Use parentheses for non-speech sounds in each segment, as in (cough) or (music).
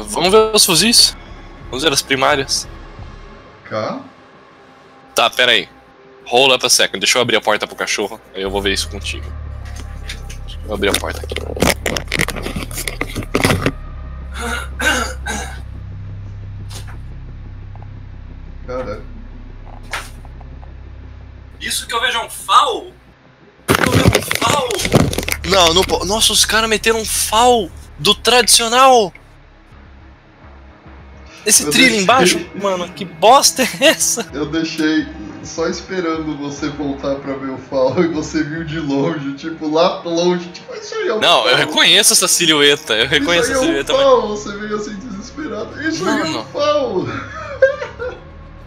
Vamos ver os fuzis? Vamos ver as primárias. Cá? Tá, pera aí. Hold up a second. Deixa eu abrir a porta pro cachorro. Aí eu vou ver isso contigo. Vou abrir a porta aqui. Caralho. Isso que eu vejo é um FAL? Eu vejo um FAL? Não, não Nossa, os caras meteram um FAL do tradicional. Esse Eu trilho deixei. embaixo, mano, que bosta é essa? Eu deixei só esperando você voltar pra ver o Fal e você viu de longe, tipo, lá longe, tipo, isso aí é um Não, eu reconheço essa silhueta, eu reconheço Isso aí é um silhueta. mas- você veio assim desesperado. Isso aí é um Mano. Fal.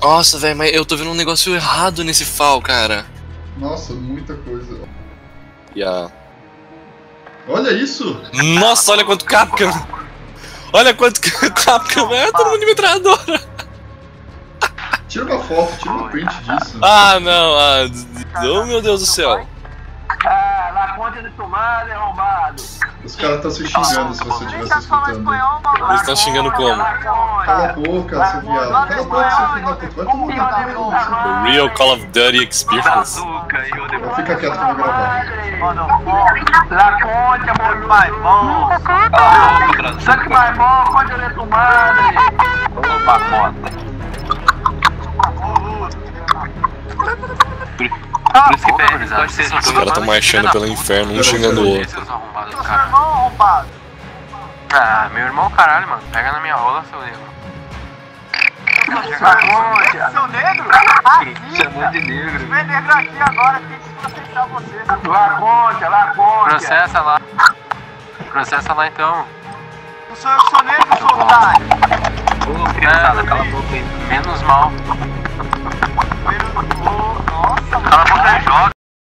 Nossa, velho, mas eu tô vendo um negócio errado nesse FAL, cara. Nossa, muita coisa. E a... Olha isso! Nossa, olha quanto Capcom! Olha quanto Capcom! (laughs) É todo mundo de metralhadora! Tira uma foto, tira uma print disso. Ah, não! Ah, oh meu Deus do céu! Ah, lá conta de tomada, arrombado. Os caras estão se xingando se você estivesse escutando. Eles estão xingando como? Cala a boca, seu viado. Cala a boca, seu filho da puta. Vai tomar no cu, Real Call of Duty Experience. Fica quieto que eu vou gravar. La muito mais bom. Sangue mais bom, concha de tomada. Opa, conta. Por isso que pede, Os caras tão marchando pelo inferno, um xingando o outro. Ah, meu irmão, caralho, mano. Pega na minha rola, seu negro. Seu negro? Chamou de negro. Vem negro aqui agora, tem que aceitar você. Concha, la concha. Processa lá. Processa lá então. Não sou eu que sou negro, sou otário. Ô, criançada, cala a boca aí. Menos mal.